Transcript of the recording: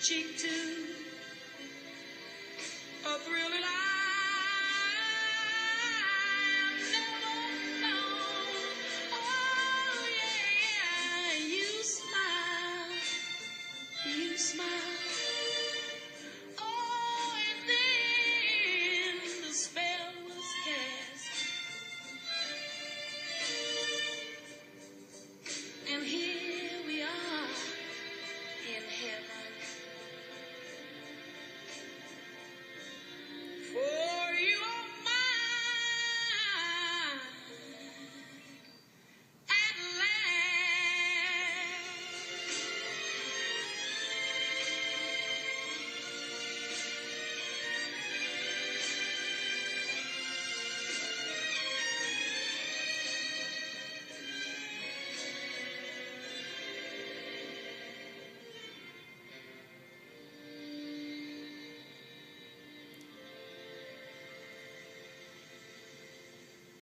cheek to a thrilling.